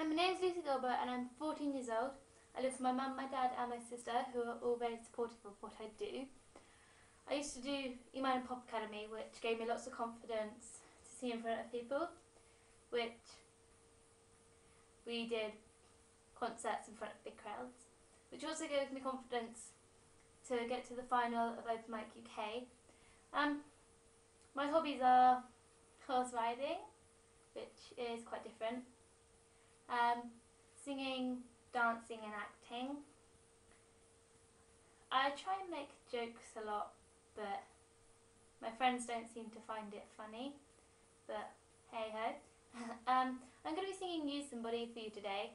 Hi, my name is Lucy Gilbert and I'm 14 years old. I live with my mum, my dad and my sister who are all very supportive of what I do. I used to do Iman and Pop Academy which gave me lots of confidence to see in front of people which we did concerts in front of big crowds which also gave me confidence to get to the final of Open Mic UK. Um, my hobbies are horse riding which is quite different um, singing, dancing and acting. I try and make jokes a lot, but my friends don't seem to find it funny, but hey ho. um, I'm going to be singing Use Somebody for you today,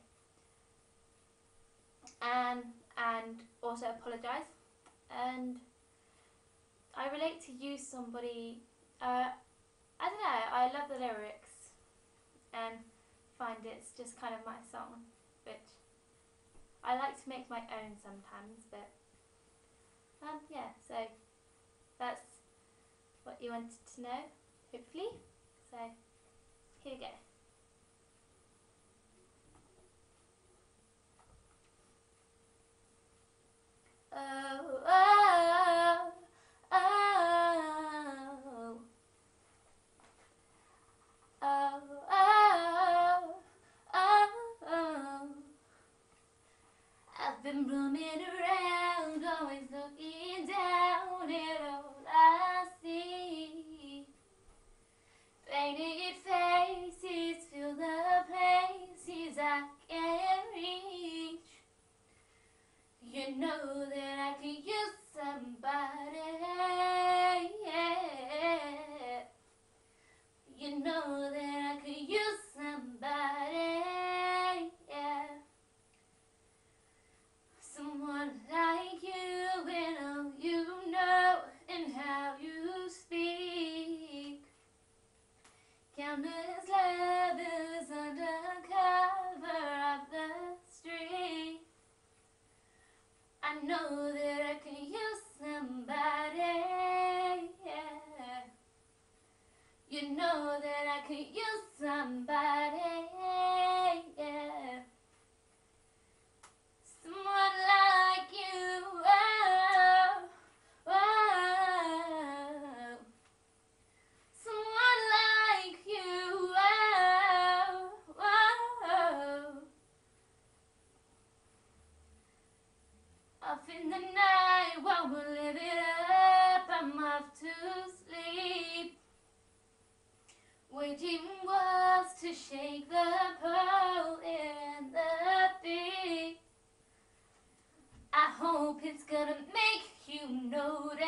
um, and also apologise. And I relate to Use Somebody, uh, I don't know, I love the lyrics, and find it's just kind of my song, which I like to make my own sometimes, but um, yeah, so that's what you wanted to know, hopefully. So here we go. Oh, oh, oh, oh, oh, oh, oh. I've been roaming around, always looking down at all I see. Painted faces fill the places I can't reach. You know that I could use somebody. Yeah. You know that I could use somebody. You know that I could use somebody. Yeah. Someone like you. Oh, oh. Someone like you. Oh, oh. Off in the night while we're Waging was to shake the pearl and the beat. I hope it's gonna make you notice,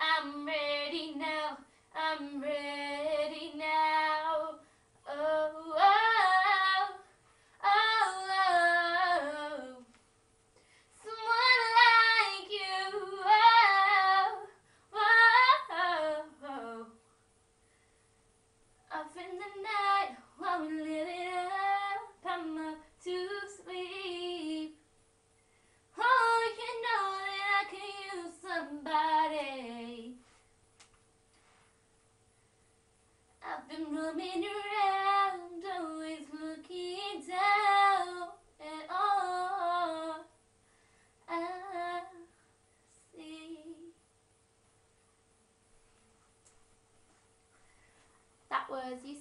I'm ready now, I'm ready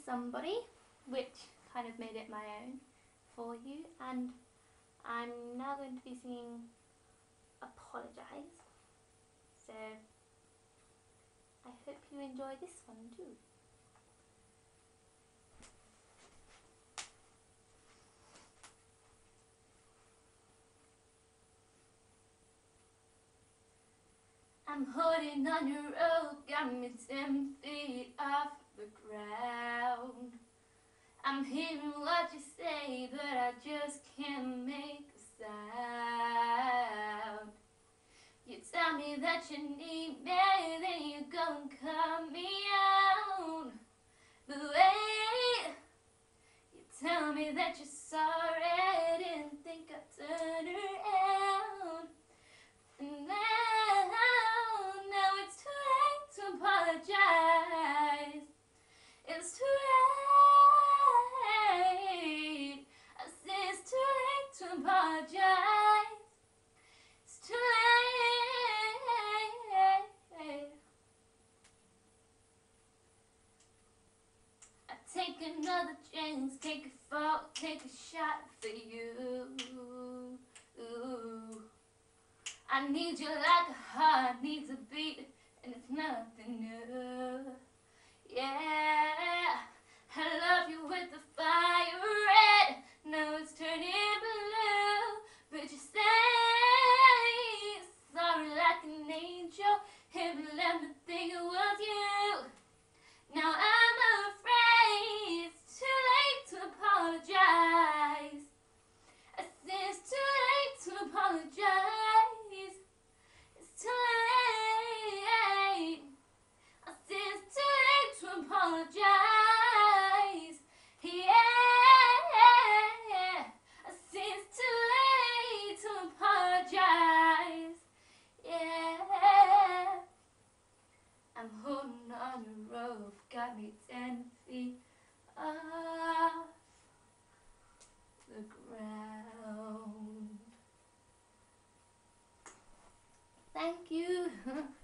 Somebody, which kind of made it my own for you, and I'm now going to be singing Apologise. So I hope you enjoy this one too. I'm holding on your rope, got me ten feet off that you're sorry, didn't think I'd turn around. And now, now it's too late to apologize. It's too late. I say it's too late to apologize. It's too late. I take another chance, take a fall, take a shot for you. I need you like a heart needs a beat, and it's nothing new. Yeah, I love you with the fire red. Now it's turning got me ten feet off the ground. Thank you.